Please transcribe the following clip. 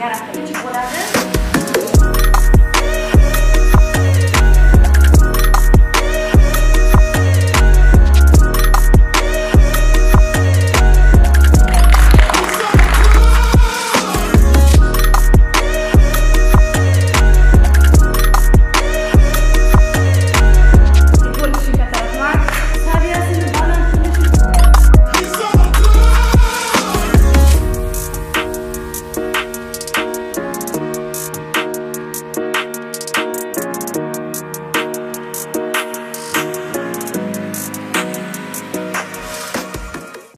Yaratan'ı çıkmadan